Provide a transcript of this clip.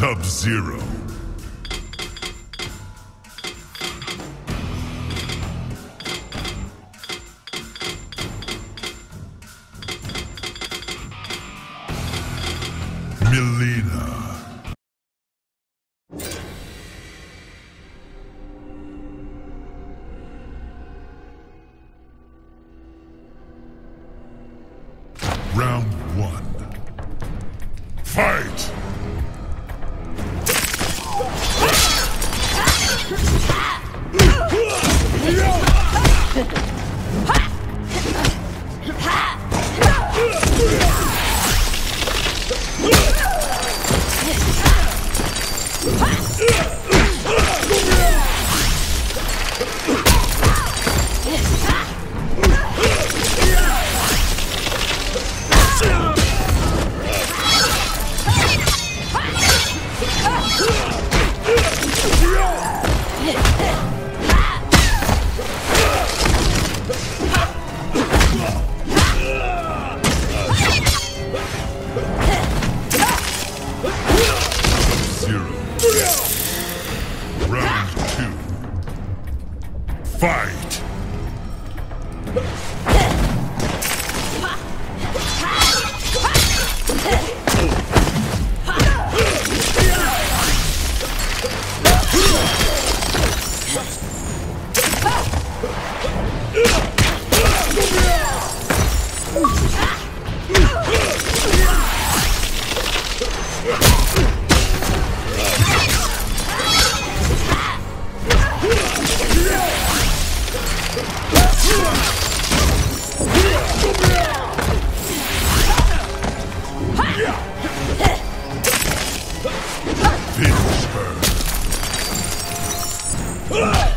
Sub-Zero. Mileena. Round one. Fight! Fight! Her.